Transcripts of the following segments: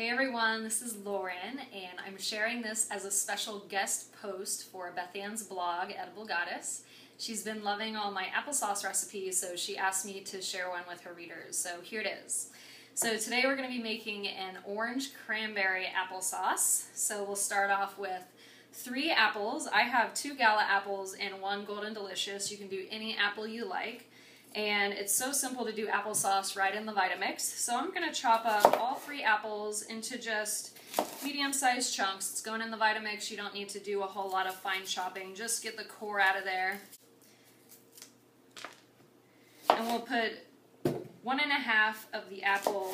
Hey everyone, this is Lauren, and I'm sharing this as a special guest post for Bethanne's blog, Edible Goddess. She's been loving all my applesauce recipes, so she asked me to share one with her readers. So here it is. So today we're going to be making an orange cranberry applesauce. So we'll start off with three apples. I have two Gala apples and one Golden Delicious. You can do any apple you like. And it's so simple to do applesauce right in the Vitamix. So I'm going to chop up all three apples into just medium-sized chunks. It's going in the Vitamix. You don't need to do a whole lot of fine chopping. Just get the core out of there. And we'll put one and a half of the apple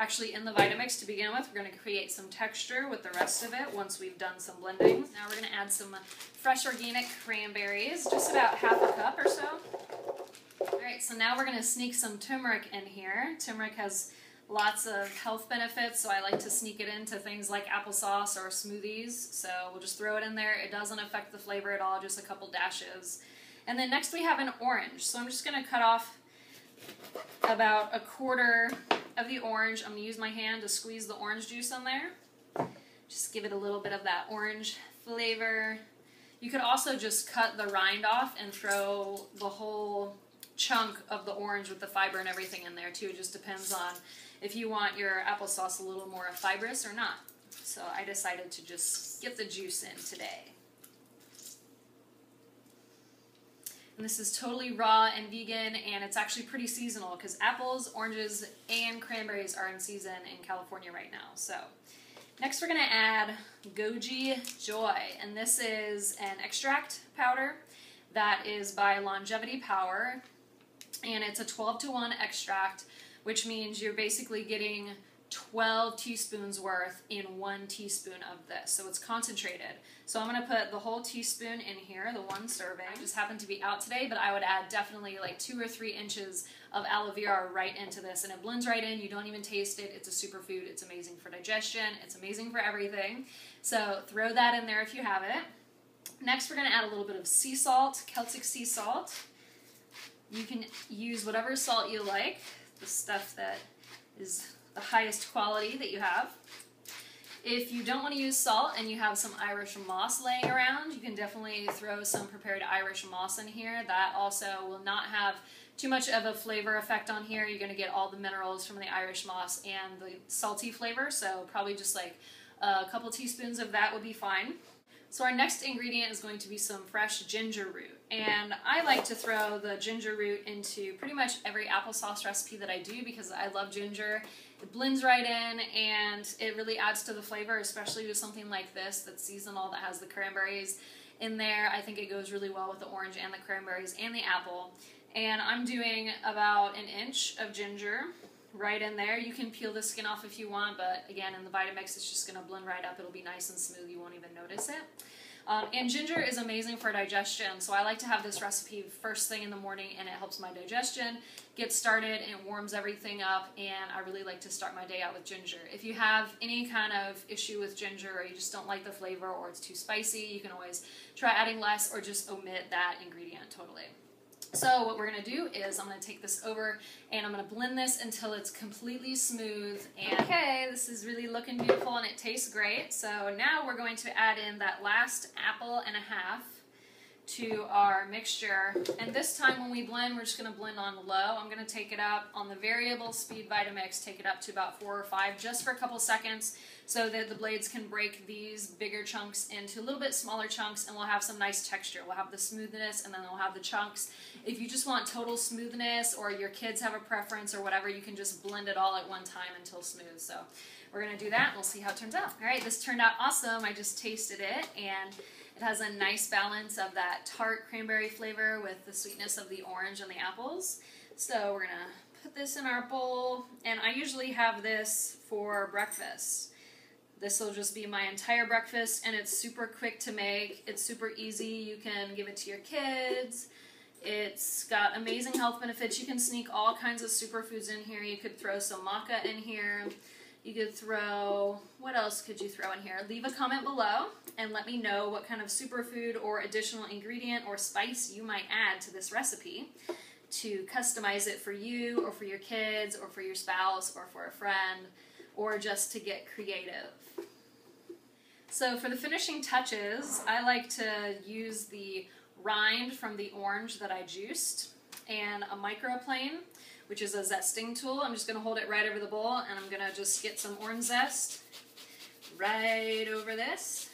actually in the Vitamix to begin with. We're going to create some texture with the rest of it once we've done some blending. Now we're going to add some fresh organic cranberries, just about half a cup or so. Now we're going to sneak some turmeric in here. Turmeric has lots of health benefits, so I like to sneak it into things like applesauce or smoothies. So we'll just throw it in there. It doesn't affect the flavor at all, just a couple dashes. And then next we have an orange. So I'm just going to cut off about a quarter of the orange. I'm going to use my hand to squeeze the orange juice in there. Just give it a little bit of that orange flavor. You could also just cut the rind off and throw the whole chunk of the orange with the fiber and everything in there too. It just depends on if you want your applesauce a little more fibrous or not. So I decided to just get the juice in today. And this is totally raw and vegan, and it's actually pretty seasonal because apples, oranges, and cranberries are in season in California right now. So next we're going to add Goji Joy, and this is an extract powder that is by Longevity Power, and it's a 12 to 1 extract, which means you're basically getting 12 teaspoons worth in one teaspoon of this. So it's concentrated. So I'm going to put the whole teaspoon in here, the one serving. I just happened to be out today, but I would add definitely like two or three inches of aloe vera right into this. And it blends right in. You don't even taste it. It's a superfood. It's amazing for digestion. It's amazing for everything. So throw that in there if you have it. Next, we're going to add a little bit of sea salt, Celtic sea salt. You can use whatever salt you like, the stuff that is the highest quality that you have. If you don't want to use salt and you have some Irish moss laying around, you can definitely throw some prepared Irish moss in here. That also will not have too much of a flavor effect on here. You're going to get all the minerals from the Irish moss and the salty flavor, so probably just like a couple teaspoons of that would be fine. So our next ingredient is going to be some fresh ginger root. And I like to throw the ginger root into pretty much every applesauce recipe that I do because I love ginger. It blends right in and it really adds to the flavor, especially with something like this that's seasonal that has the cranberries in there. I think it goes really well with the orange and the cranberries and the apple. And I'm doing about an inch of ginger right in there. You can peel the skin off if you want, but again, in the Vitamix, it's just going to blend right up. It'll be nice and smooth. You won't even notice it. Um, and ginger is amazing for digestion, so I like to have this recipe first thing in the morning, and it helps my digestion get started, and it warms everything up, and I really like to start my day out with ginger. If you have any kind of issue with ginger, or you just don't like the flavor, or it's too spicy, you can always try adding less, or just omit that ingredient totally. So what we're going to do is I'm going to take this over and I'm going to blend this until it's completely smooth. And okay, this is really looking beautiful and it tastes great. So now we're going to add in that last apple and a half to our mixture. And this time when we blend, we're just going to blend on low. I'm going to take it up on the variable speed Vitamix, take it up to about four or five just for a couple seconds so that the blades can break these bigger chunks into a little bit smaller chunks and we'll have some nice texture. We'll have the smoothness and then we'll have the chunks. If you just want total smoothness or your kids have a preference or whatever, you can just blend it all at one time until smooth. So we're going to do that and we'll see how it turns out. All right, this turned out awesome. I just tasted it and it has a nice balance of that tart cranberry flavor with the sweetness of the orange and the apples. So we're to put this in our bowl and I usually have this for breakfast. This will just be my entire breakfast and it's super quick to make. It's super easy. You can give it to your kids. It's got amazing health benefits. You can sneak all kinds of superfoods in here. You could throw some maca in here. You could throw, what else could you throw in here? Leave a comment below and let me know what kind of superfood or additional ingredient or spice you might add to this recipe to customize it for you or for your kids or for your spouse or for a friend or just to get creative. So for the finishing touches, I like to use the rind from the orange that I juiced and a microplane, which is a zesting tool. I'm just going to hold it right over the bowl and I'm going to just get some orange zest right over this.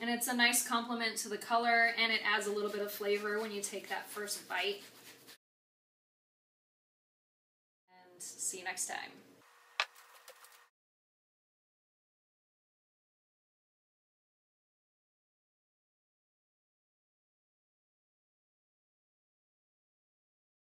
And it's a nice complement to the color and it adds a little bit of flavor when you take that first bite. And see you next time.